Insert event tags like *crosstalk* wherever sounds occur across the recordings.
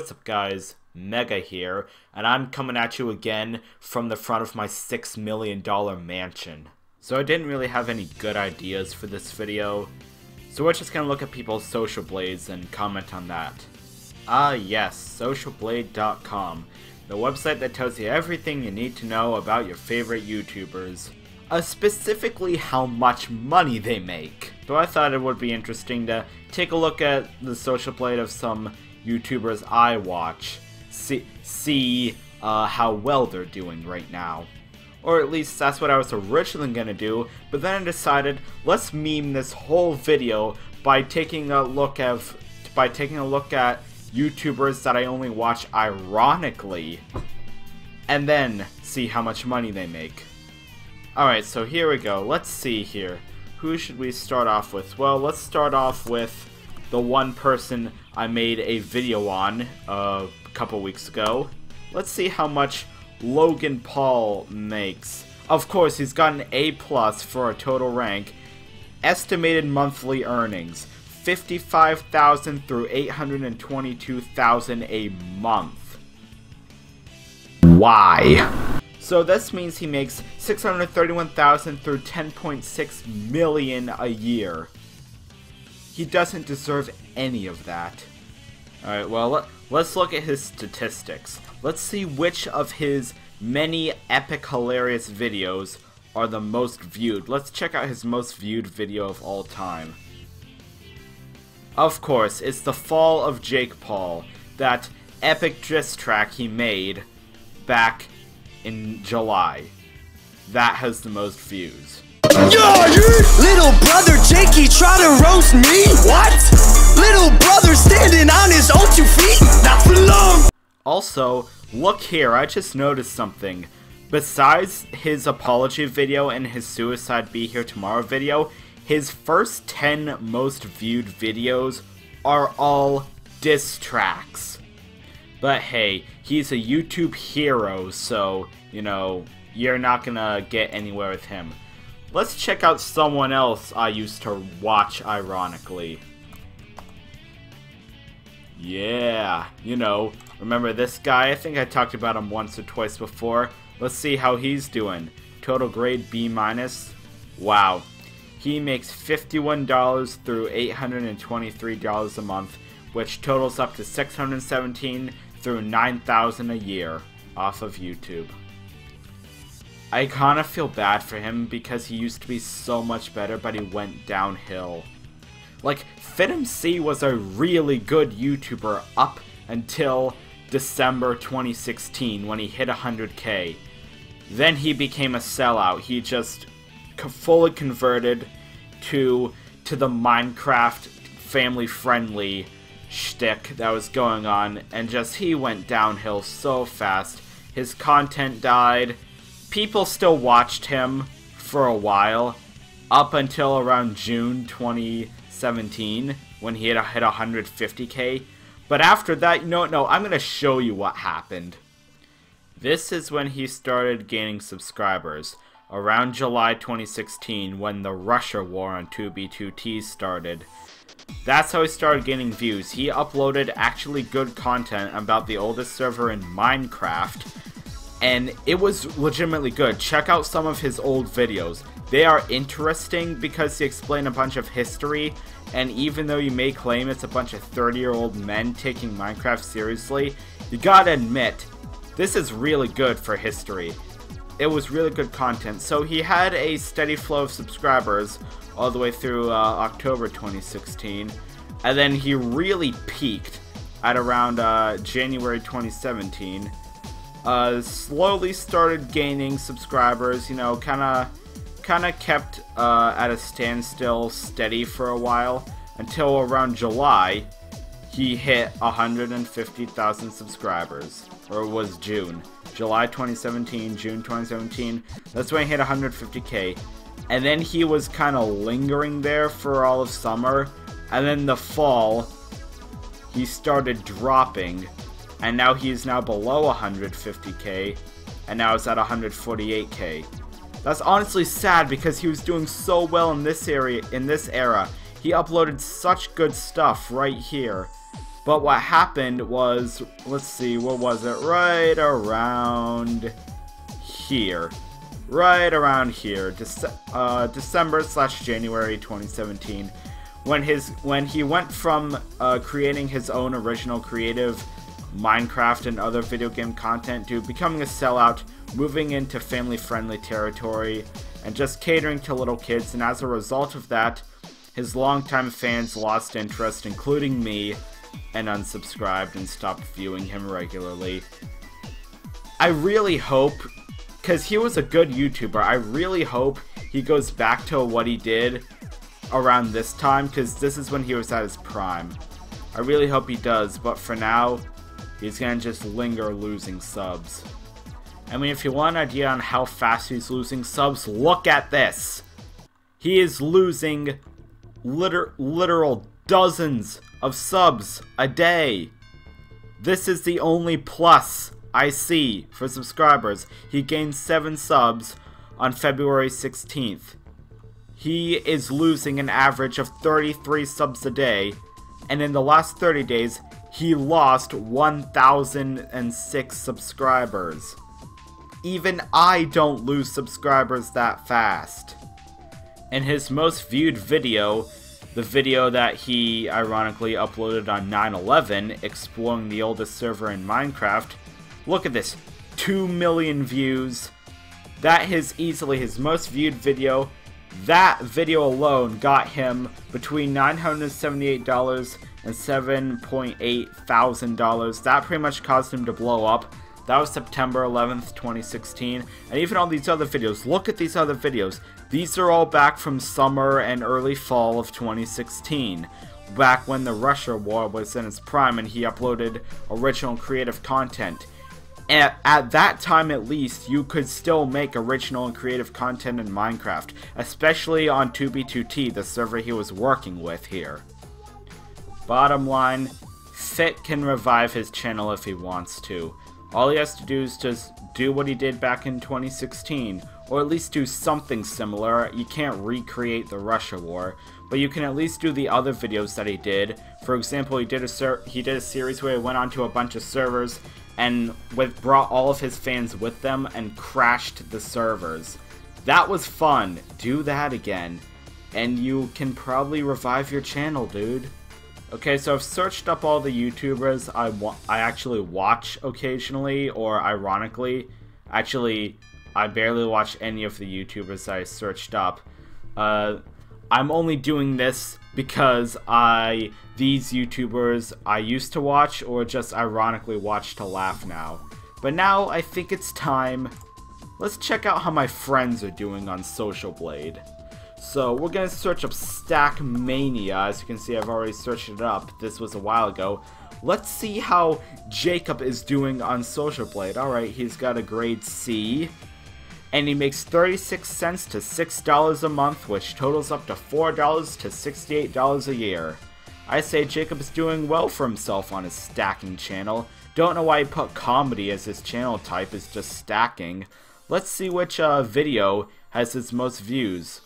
what's up guys, Mega here, and I'm coming at you again from the front of my $6 million mansion. So I didn't really have any good ideas for this video, so we're just gonna look at people's social blades and comment on that. Ah yes, socialblade.com, the website that tells you everything you need to know about your favorite YouTubers. Uh, specifically how much money they make. So I thought it would be interesting to take a look at the social blade of some YouTubers I watch, see, see uh, how well they're doing right now. Or at least that's what I was originally gonna do, but then I decided let's meme this whole video by taking a look at by taking a look at YouTubers that I only watch ironically, and then see how much money they make. Alright, so here we go. Let's see here. Who should we start off with? Well, let's start off with the one person I made a video on uh, a couple weeks ago. Let's see how much Logan Paul makes. Of course, he's got an A plus for a total rank. Estimated monthly earnings 55,000 through 822,000 a month. Why? So this means he makes 631,000 through 10.6 million a year. He doesn't deserve any of that. Alright, well, let, let's look at his statistics. Let's see which of his many epic hilarious videos are the most viewed. Let's check out his most viewed video of all time. Of course, it's the fall of Jake Paul, that epic diss track he made back in July. That has the most views. Yeah, Little brother Jakey try to roast me? What? Little brother standing on his own two feet? Not for long. Also, look here, I just noticed something. Besides his apology video and his suicide be here tomorrow video, his first 10 most viewed videos are all diss tracks. But hey, he's a YouTube hero, so, you know, you're not gonna get anywhere with him. Let's check out someone else I used to watch ironically. Yeah, you know, remember this guy? I think I talked about him once or twice before. Let's see how he's doing. Total grade B minus. Wow. He makes $51 through $823 a month, which totals up to 617 through 9000 a year off of YouTube. I kind of feel bad for him because he used to be so much better, but he went downhill. Like, FitMC was a really good YouTuber up until December 2016 when he hit 100k. Then he became a sellout. He just fully converted to to the Minecraft family friendly shtick that was going on, and just he went downhill so fast. His content died people still watched him for a while, up until around June 2017 when he had hit 150k. But after that, no, no, I'm gonna show you what happened. This is when he started gaining subscribers, around July 2016 when the Rusher war on 2B2T started. That's how he started gaining views. He uploaded actually good content about the oldest server in Minecraft, and it was legitimately good. Check out some of his old videos. They are interesting because he explain a bunch of history, and even though you may claim it's a bunch of 30-year-old men taking Minecraft seriously, you gotta admit, this is really good for history. It was really good content. So he had a steady flow of subscribers all the way through uh, October 2016, and then he really peaked at around uh, January 2017 uh, slowly started gaining subscribers. You know, kind of, kind of kept uh, at a standstill, steady for a while until around July. He hit 150,000 subscribers, or it was June, July 2017, June 2017. That's when he hit 150k, and then he was kind of lingering there for all of summer, and then the fall, he started dropping and now he is now below 150k, and now it's at 148k. That's honestly sad because he was doing so well in this area, in this era. He uploaded such good stuff right here. But what happened was, let's see, what was it? Right around here. Right around here. Dece uh, December slash January 2017. When his when he went from uh, creating his own original creative Minecraft and other video game content to becoming a sellout, moving into family friendly territory, and just catering to little kids, and as a result of that, his longtime fans lost interest, including me, and unsubscribed and stopped viewing him regularly. I really hope, because he was a good YouTuber, I really hope he goes back to what he did around this time, because this is when he was at his prime. I really hope he does, but for now, he's gonna just linger losing subs. I mean, if you want an idea on how fast he's losing subs, look at this! He is losing liter literal dozens of subs a day. This is the only plus I see for subscribers. He gained 7 subs on February 16th. He is losing an average of 33 subs a day, and in the last 30 days, he lost 1,006 subscribers. Even I don't lose subscribers that fast. In his most viewed video, the video that he ironically uploaded on 9-11, exploring the oldest server in Minecraft. Look at this, 2 million views. That is easily his most viewed video. That video alone got him between $978 and $7.8 thousand. That pretty much caused him to blow up. That was September 11th, 2016. And even all these other videos, look at these other videos. These are all back from summer and early fall of 2016. Back when the Russia war was in its prime and he uploaded original creative content. At, at that time at least, you could still make original and creative content in Minecraft, especially on 2b2t, the server he was working with here. Bottom line, Fit can revive his channel if he wants to. All he has to do is just do what he did back in 2016, or at least do something similar. You can't recreate the Rusher war, but you can at least do the other videos that he did. For example, he did a he did a series where he went onto a bunch of servers and with brought all of his fans with them and crashed the servers. That was fun. Do that again, and you can probably revive your channel, dude. Okay, so I've searched up all the YouTubers I, I actually watch occasionally, or ironically, actually, I barely watch any of the YouTubers I searched up. Uh, I'm only doing this because I these YouTubers I used to watch or just ironically watch to laugh now. But now I think it's time. Let's check out how my friends are doing on Social Blade. So we're gonna search up Stack Mania. As you can see, I've already searched it up. This was a while ago. Let's see how Jacob is doing on Social Blade. Alright, he's got a grade C. And he makes 36 cents to $6 a month, which totals up to $4 to $68 a year. I say Jacob is doing well for himself on his stacking channel. Don't know why he put comedy as his channel type, is just stacking. Let's see which uh, video has his most views.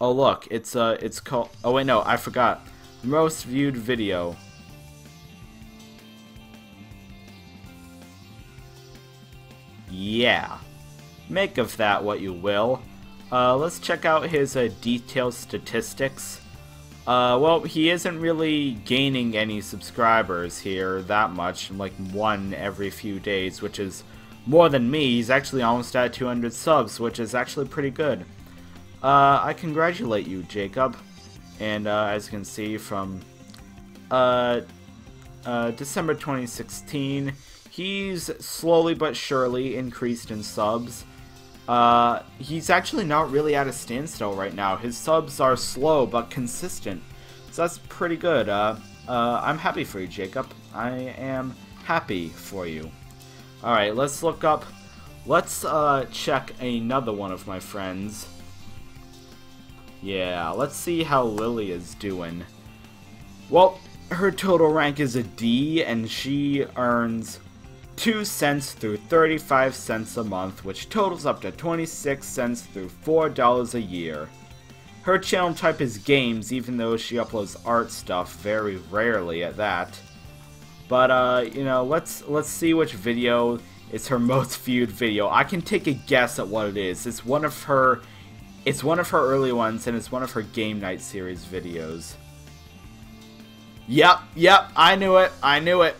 Oh look, it's uh, it's called. Oh wait, no, I forgot. Most viewed video. Yeah. Make of that what you will. Uh, let's check out his uh, detailed statistics. Uh, well, he isn't really gaining any subscribers here that much, like one every few days, which is more than me. He's actually almost at 200 subs, which is actually pretty good. Uh, I congratulate you, Jacob. And uh, as you can see from uh, uh, December 2016, he's slowly but surely increased in subs. Uh, he's actually not really at a standstill right now. His subs are slow but consistent. So that's pretty good. Uh, I'm happy for you, Jacob. I am happy for you. Alright, let's look up... Let's check another one of my friends. Yeah, let's see how Lily is doing. Well, her total rank is a D, and she earns 2 cents through 35 cents a month, which totals up to 26 cents through $4 a year. Her channel type is games, even though she uploads art stuff very rarely at that. But uh, you know, let's let's see which video is her *laughs* most viewed video. I can take a guess at what it is. It's one of her it's one of her early ones and it's one of her game night series videos. Yep, yep, I knew it. I knew it.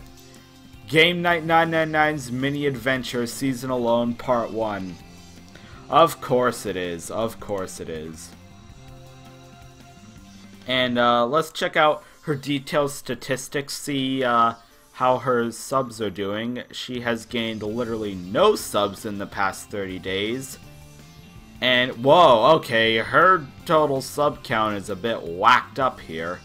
Game Night 999's Mini Adventure Season Alone Part 1. Of course it is. Of course it is. And uh, let's check out her detailed statistics, see uh, how her subs are doing. She has gained literally no subs in the past 30 days. And, whoa, okay, her total sub count is a bit whacked up here.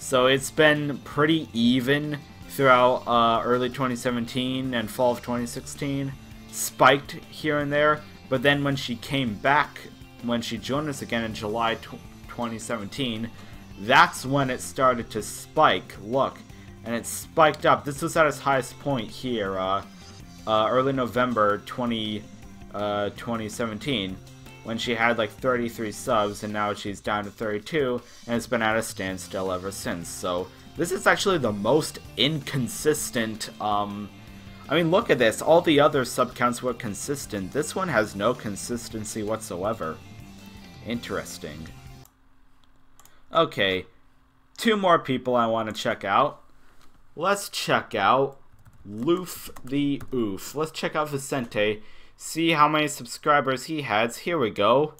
So it's been pretty even throughout uh, early 2017 and fall of 2016. Spiked here and there, but then when she came back, when she joined us again in July 2017, that's when it started to spike. Look, and it spiked up. This was at its highest point here, uh, uh, early November 20, uh, 2017 when she had like 33 subs and now she's down to 32 and it's been at a standstill ever since. So this is actually the most inconsistent um I mean look at this, all the other sub counts were consistent. This one has no consistency whatsoever. Interesting. Okay, two more people I want to check out. Let's check out Loof the Oof. Let's check out Vicente see how many subscribers he has. Here we go.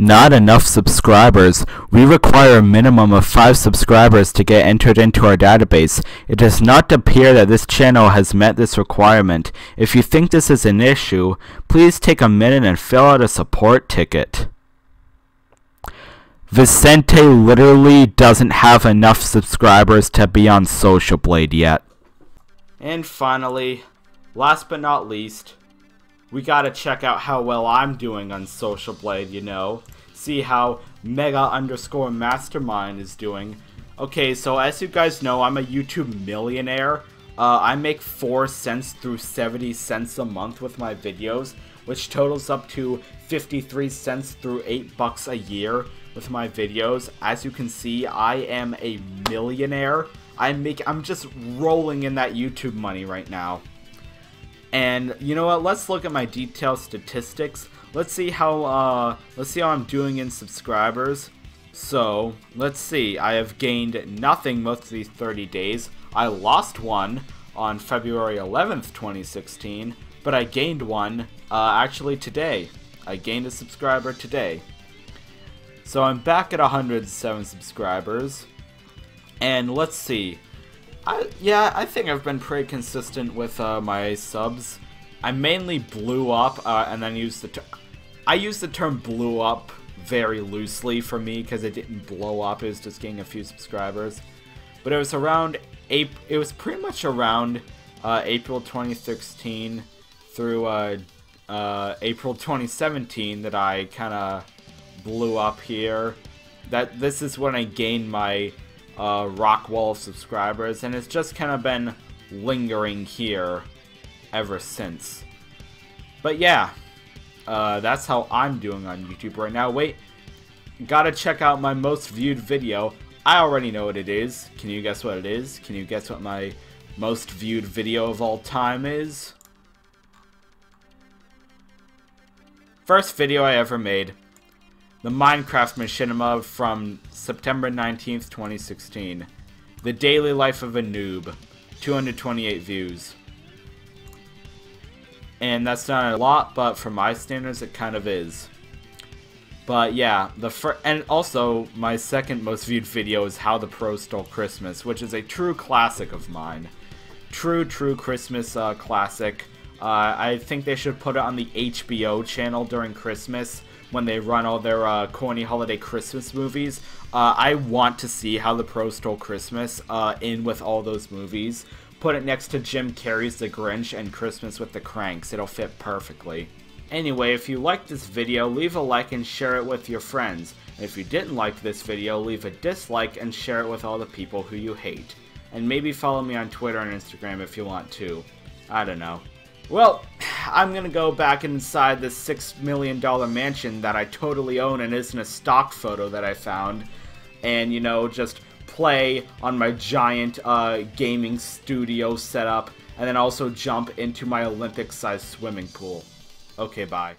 Not enough subscribers. We require a minimum of 5 subscribers to get entered into our database. It does not appear that this channel has met this requirement. If you think this is an issue, please take a minute and fill out a support ticket. Vicente literally doesn't have enough subscribers to be on Social Blade yet. And finally, last but not least, we gotta check out how well I'm doing on Social Blade, you know. See how Mega underscore Mastermind is doing. Okay, so as you guys know, I'm a YouTube millionaire. Uh, I make 4 cents through 70 cents a month with my videos, which totals up to 53 cents through 8 bucks a year with my videos. As you can see, I am a millionaire. I'm make I'm just rolling in that YouTube money right now. And you know what? Let's look at my detailed statistics. Let's see how uh let's see how I'm doing in subscribers. So, let's see. I have gained nothing most of these 30 days. I lost one on February 11th, 2016, but I gained one uh, actually today. I gained a subscriber today. So I'm back at 107 subscribers. And let's see. I, yeah, I think I've been pretty consistent with uh, my subs. I mainly blew up uh, and then used the I used the term blew up very loosely for me because it didn't blow up. It was just getting a few subscribers. But it was around April. It was pretty much around uh, April 2016 through uh, uh, April 2017 that I kind of blew up here. That this is when I gained my uh, rock wall of subscribers, and it's just kind of been lingering here ever since. But yeah, uh, that's how I'm doing on YouTube right now. Wait, gotta check out my most viewed video. I already know what it is. Can you guess what it is? Can you guess what my most viewed video of all time is? First video I ever made the Minecraft Machinima from September 19th, 2016. The Daily Life of a Noob. 228 views. And that's not a lot, but for my standards, it kind of is. But yeah, the fir and also my second most viewed video is How the Pro Stole Christmas, which is a true classic of mine. True, true Christmas uh, classic. Uh, I think they should put it on the HBO channel during Christmas when they run all their uh, corny holiday Christmas movies. Uh, I want to see how the Pro Stole Christmas uh, in with all those movies. Put it next to Jim Carrey's The Grinch and Christmas with the Cranks. It'll fit perfectly. Anyway, if you liked this video, leave a like and share it with your friends. And if you didn't like this video, leave a dislike and share it with all the people who you hate. And maybe follow me on Twitter and Instagram if you want to. I don't know. Well, *laughs* I'm gonna go back inside this six million dollar mansion that I totally own and isn't a stock photo that I found, and you know just play on my giant uh, gaming studio setup, and then also jump into my Olympic-sized swimming pool. Okay, bye.